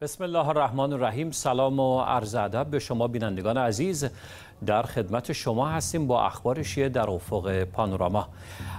بسم الله الرحمن الرحیم سلام و عرض ادب به شما بینندگان عزیز. در خدمت شما هستیم با اخبار شیعه در افق پانوراما.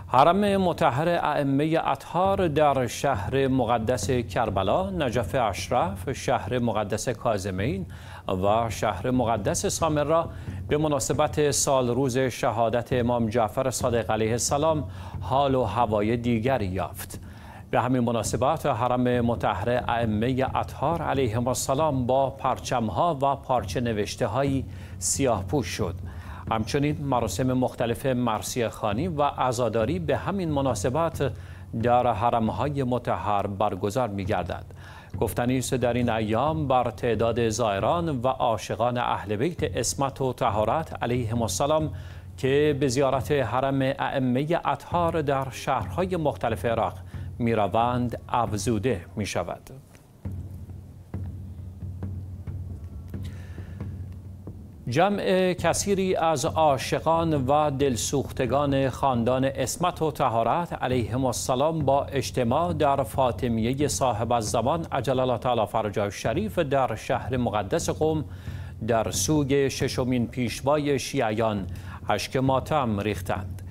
حرم متحر ائمه اطهار در شهر مقدس کربلا نجف اشرف شهر مقدس کازمین و شهر مقدس سامرا به مناسبت سال روز شهادت امام جعفر صادق علیه السلام حال و هوای دیگری یافت. به همین مناسبت حرم متحر ائمه اطهار علیهم السلام با پرچمها و پارچه نوشته هایی سیاه پوش شد. همچنین مراسم مختلف مرسی خانی و عزاداری به همین مناسبت در حرمهای متحر برگزار می گردد گفتنی است در این ایام بر تعداد زائران و عاشقان اهل بیت اسمت و طهارت علیهم السلام که به زیارت حرم ائمه اطهار در شهرهای مختلف عراق می‌روند افزوده می شود. جمع کثیری از عاشقان و دلسوختگان خاندان اسمت و تهارت علیهم السلام با اجتماع در فاطمیه صاحب الزمان عجل تعالی فرجه شریف در شهر مقدس قم در سوگ ششمین پیشوای شیعیان اشک ماتم ریختند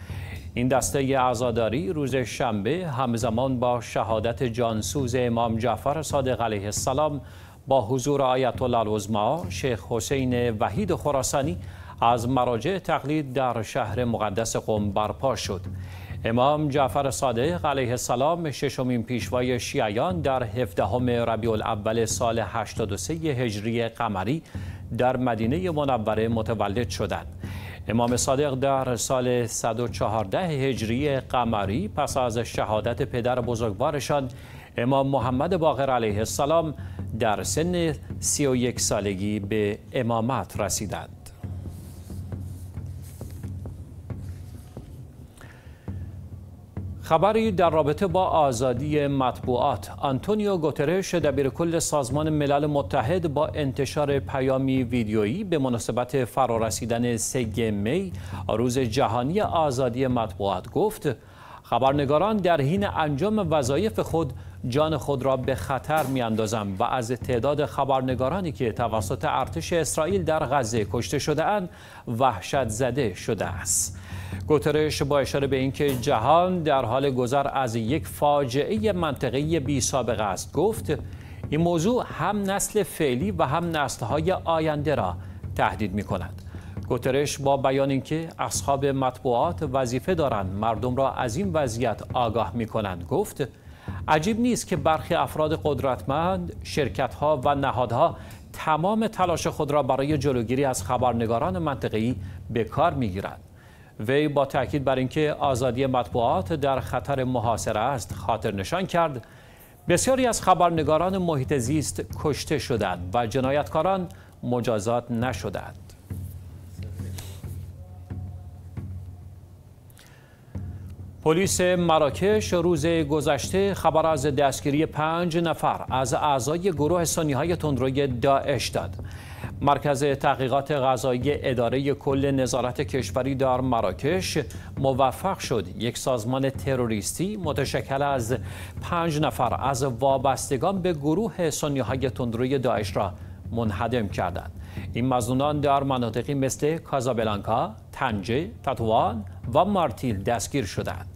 این دسته عزاداری روز شنبه همزمان با شهادت جانسوز امام جعفر صادق علیه السلام با حضور آیت الله العظما شیخ حسین وحید خراسانی از مراجع تقلید در شهر مقدس قم برپا شد. امام جعفر صادق علیه السلام ششمین پیشوای شیعیان در 17 ربیع الاول سال 83 هجری قمری در مدینه منوره متولد شدند. امام صادق در سال 114 هجری قمری پس از شهادت پدر بزرگوارشان امام محمد باقر علیه السلام در سن 31 سالگی به امامت رسیدند. خبری در رابطه با آزادی مطبوعات آنتونیو گوترش دبیر کل سازمان ملل متحد با انتشار پیامی ویدیویی به مناسبت فرارسیدن سه می روز جهانی آزادی مطبوعات گفت خبرنگاران در حین انجام وظایف خود جان خود را به خطر می اندازم و از تعداد خبرنگارانی که توسط ارتش اسرائیل در غزه کشته شده اند وحشت زده شده است. گوترش با اشاره به اینکه جهان در حال گذر از یک فاجعه منطقی بی سابقه است. گفت این موضوع هم نسل فعلی و هم نسلهای آینده را تهدید می کند. گوترش با بیان اینکه اصحاب مطبوعات وظیفه دارند مردم را از این وضعیت آگاه می کنند گفت عجیب نیست که برخی افراد قدرتمند شرکتها و نهادها تمام تلاش خود را برای جلوگیری از خبرنگاران منطقی به کار می‌گیرند. وی با تاکید بر اینکه آزادی مطبوعات در خطر محاصره است خاطر نشان کرد بسیاری از خبرنگاران محیط زیست کشته شدند و جنایتکاران مجازات نشدند پلیس مراکش روز گذشته خبر از دستگیری پنج نفر از اعضای گروه سنی های تندروی داعش داد. مرکز تحقیقات غذایی اداره کل نظارت کشوری در مراکش موفق شد یک سازمان تروریستی متشکل از پنج نفر از وابستگان به گروه سنی های تندروی داعش را منهدم کردند. این مزنونان در مناطقی مثل کازابلانکا، تنجه، تطوان و مارتیل دستگیر شدند.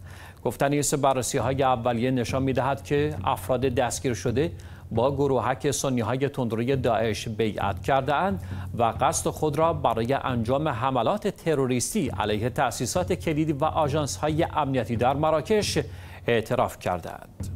گفتنی است بررسی های اولیه نشان می دهد که افراد دستگیر شده با گروهک سنی های تندروی داعش بیعت کرده اند و قصد خود را برای انجام حملات تروریستی علیه تأسیسات کلیدی و آژانس های امنیتی در مراکش اعتراف کردند.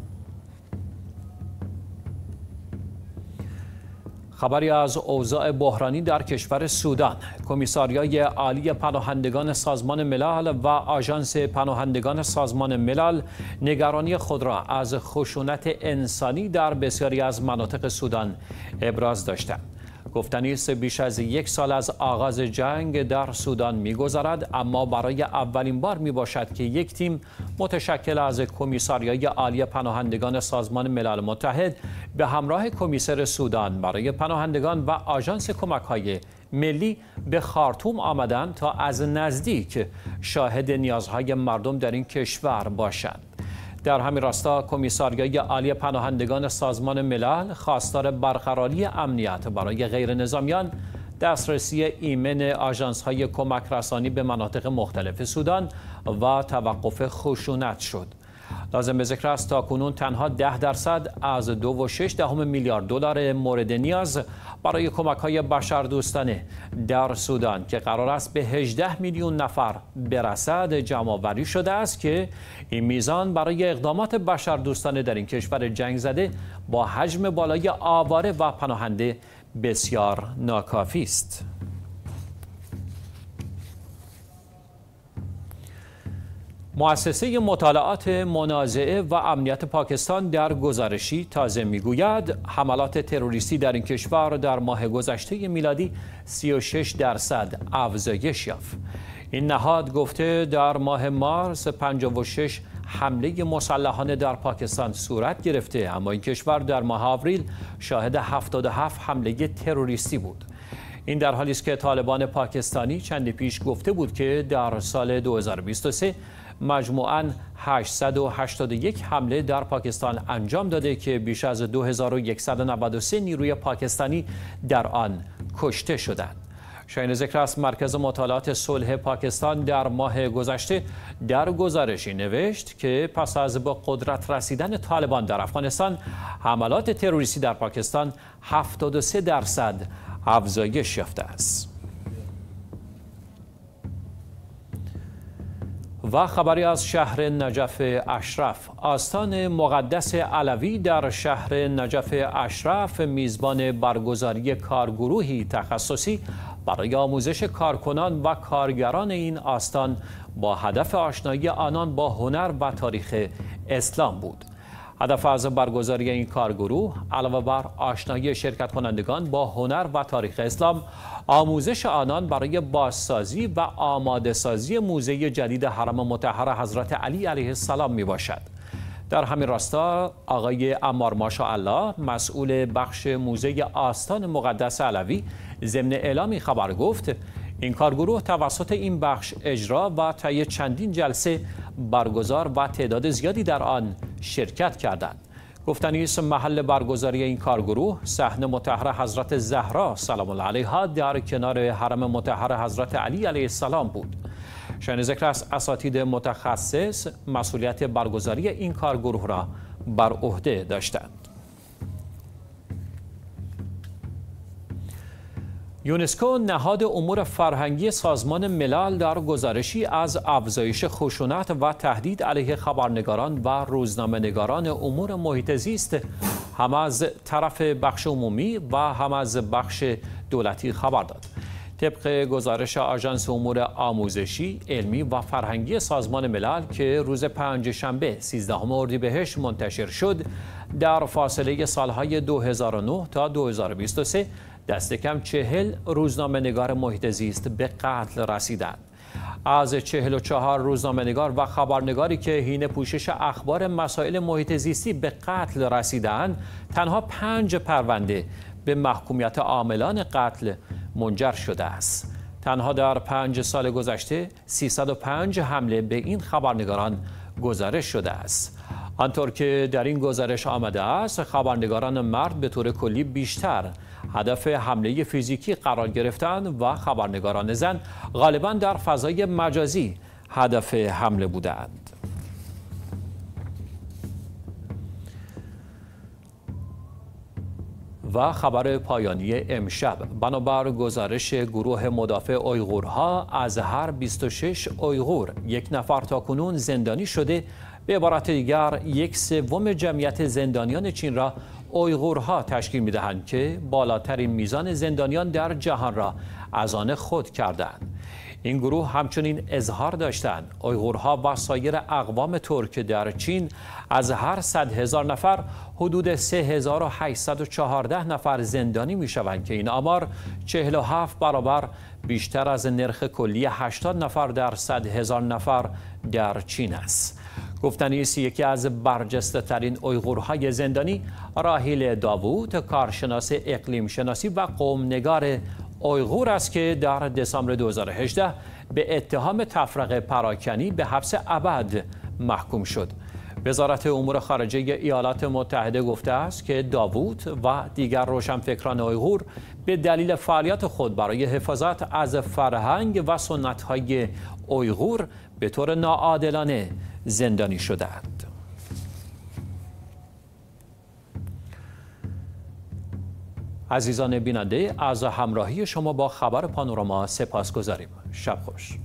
خبری از اوضاع بحرانی در کشور سودان. کمیساریای عالی پناهندگان سازمان ملل و آژانس پناهندگان سازمان ملل نگرانی خود را از خشونت انسانی در بسیاری از مناطق سودان ابراز داشتند. گفتنی است بیش از یک سال از آغاز جنگ در سودان میگذرد اما برای اولین بار می باشد که یک تیم متشکل از کمیساریای عالی پناهندگان سازمان ملل متحد به همراه کمیسر سودان برای پناهندگان و آژانس کمک های ملی به خارتوم آمدند تا از نزدیک شاهد نیازهای مردم در این کشور باشند در همین راستا کمیساریای عالی پناهندگان سازمان ملل خواستار برقراری امنیت برای غیر نظامیان دسترسی ایمن آژانس های کمک رسانی به مناطق مختلف سودان و توقف خشونت شد. لازم به ذکر است تا کنون تنها ده درصد از دو و شش دهم میلیارد دلار مورد نیاز برای کمک های بشردوستانه در سودان که قرار است به 18 میلیون نفر برسد جمع شده است که این میزان برای اقدامات بشردوستانه در این کشور جنگ زده با حجم بالای آواره و پناهنده بسیار ناکافی است. مؤسسه مطالعات منازعه و امنیت پاکستان در گزارشی تازه می‌گوید حملات تروریستی در این کشور در ماه گذشته میلادی 36 درصد افزایش یافت. این نهاد گفته در ماه مارس 56 حمله مسلحانه در پاکستان صورت گرفته اما این کشور در ماه آوریل شاهد 77 حمله تروریستی بود. این در حالی است که طالبان پاکستانی چندی پیش گفته بود که در سال 2023 مجموعاً 881 حمله در پاکستان انجام داده که بیش از 2193 نیروی پاکستانی در آن کشته شدند. شاین ذکر است مرکز مطالعات صلح پاکستان در ماه گذشته در گزارشی نوشت که پس از با قدرت رسیدن طالبان در افغانستان حملات تروریستی در پاکستان 73 درصد افزایش یافته است. و خبری از شهر نجف اشرف. آستان مقدس علوی در شهر نجف اشرف میزبان برگزاری کارگروهی تخصصی برای آموزش کارکنان و کارگران این آستان با هدف آشنایی آنان با هنر و تاریخ اسلام بود. هدف از برگزاری این کارگروه علاوه بر آشنایی شرکت کنندگان با هنر و تاریخ اسلام آموزش آنان برای بازسازی و آماده سازی موزه جدید حرم مطهر حضرت علی علیه السلام می باشد. در همین راستا آقای امار ماشا الله مسئول بخش موزه آستان مقدس علوی ضمن اعلامی خبر گفت این کارگروه توسط این بخش اجرا و طی چندین جلسه برگزار و تعداد زیادی در آن شرکت کردند. گفتنی است محل برگزاری این کارگروه صحن متحر حضرت زهرا سلام الله علیها در کنار حرم متحر حضرت علی علیه السلام بود. شاین ذکر است اساتید متخصص مسئولیت برگزاری این کارگروه را بر عهده داشتند. یونسکو نهاد امور فرهنگی سازمان ملل در گزارشی از افزایش خشونت و تهدید علیه خبرنگاران و روزنامه‌نگاران امور محیط زیست هم از طرف بخش عمومی و هم از بخش دولتی خبر داد. طبق گزارش آژانس امور آموزشی، علمی و فرهنگی سازمان ملل که روز پنج شنبه 13 اردیبهشت منتشر شد، در فاصله سالهای 2009 تا 2023 دست کم چهل روزنامه نگار محیط زیست به قتل رسیدند. از چهل و چهار روزنامه نگار و خبرنگاری که هین پوشش اخبار مسائل محیط زیستی به قتل رسیدند تنها پنج پرونده به محکومیت عاملان قتل منجر شده است. تنها در پنج سال گذشته 305 حمله به این خبرنگاران گزارش شده است. آنطور که در این گزارش آمده است خبرنگاران مرد به طور کلی بیشتر هدف حمله فیزیکی قرار گرفتن و خبرنگاران زن غالبا در فضای مجازی هدف حمله بودند. و خبر پایانی امشب بنابر گزارش گروه مدافع اویغورها از هر 26 اویغور یک نفر تا کنون زندانی شده به عبارت دیگر یک سوم جمعیت زندانیان چین را اویغورها تشکیل می دهند که بالاترین میزان زندانیان در جهان را از آن خود کردند. این گروه همچنین اظهار داشتند اویغورها و سایر اقوام ترک در چین از هر صد هزار نفر حدود 3814 نفر زندانی می شوند که این آمار 47 برابر بیشتر از نرخ کلی 80 نفر در صد هزار نفر در چین است. گفتنی است یکی از برجسته ترین اویغورهای زندانی راهیل داوود کارشناس اقلیم شناسی و قومنگار اویغور است که در دسامبر 2018 به اتهام تفرقه پراکنی به حبس ابد محکوم شد. وزارت امور خارجه ایالات متحده گفته است که داوود و دیگر روشنفکران اویغور به دلیل فعالیت خود برای حفاظت از فرهنگ و سنت‌های اویغور به طور ناعادلانه زندانی شدهاند. عزیزان بیننده از همراهی شما با خبر پانوراما سپاس گذاریم. شب خوش.